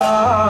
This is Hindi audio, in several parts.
Oh.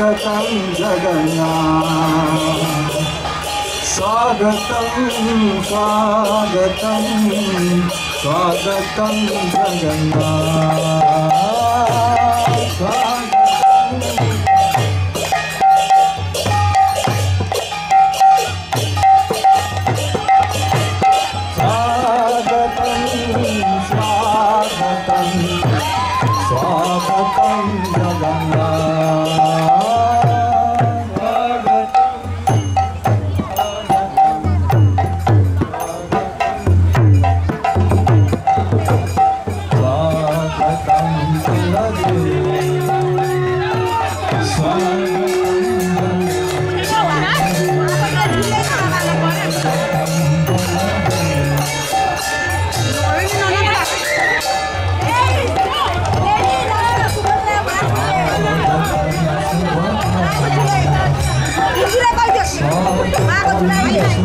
स्वागतं जगन्ना स्वागतं स्वागतं स्वागतं जगन्ना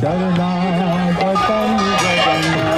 शरणागतं जगन्नाथ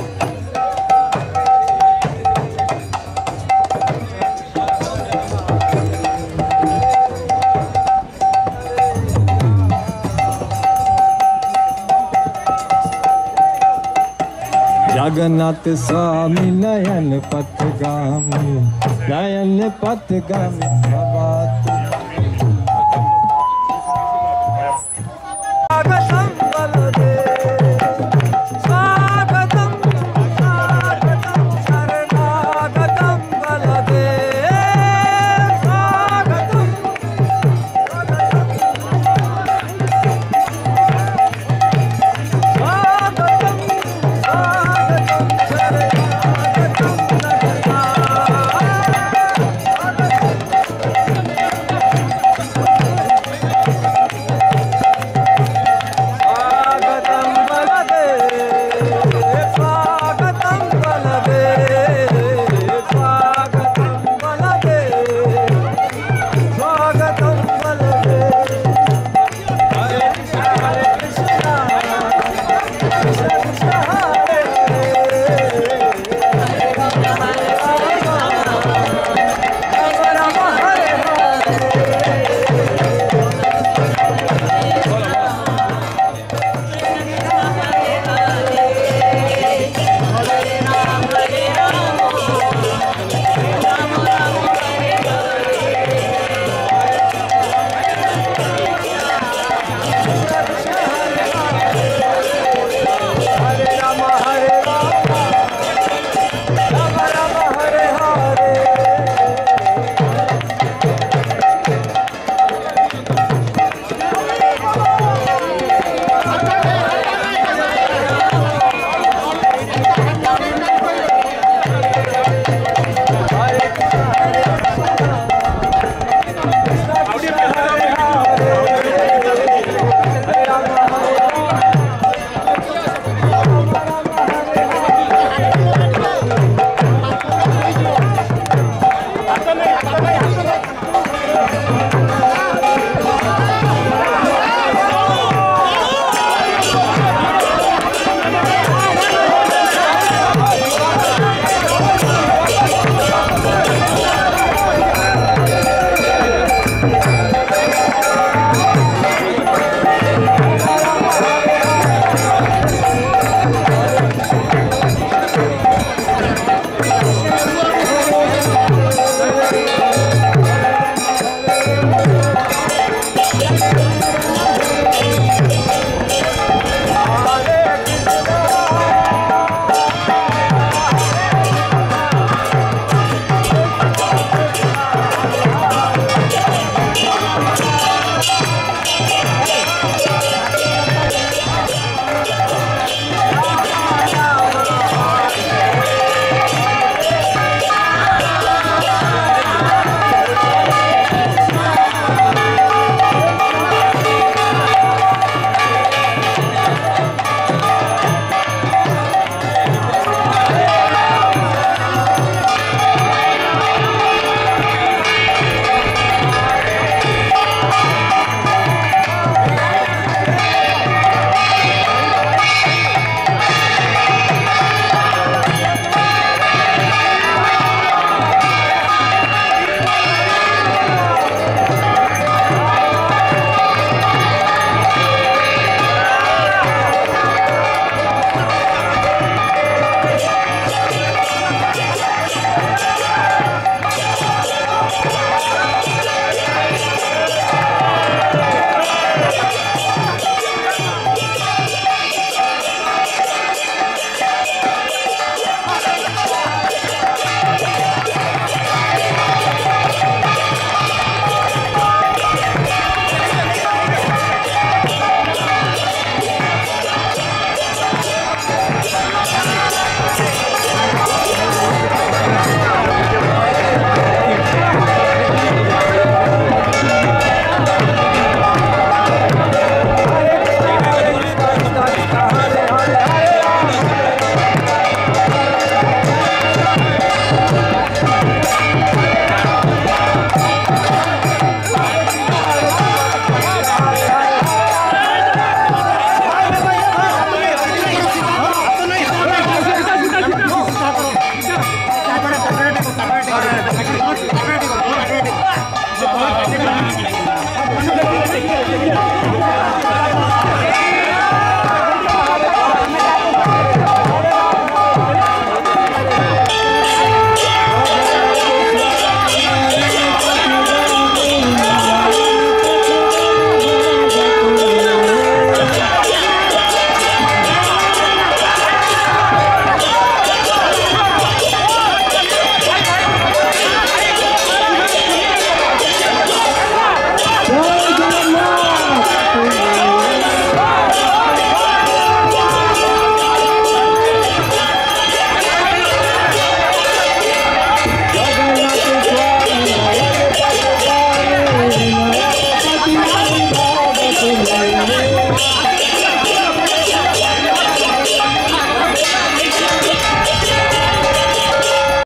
जगन्नाथ स्वामी नयन पथगामी नयन पथ पथगामी।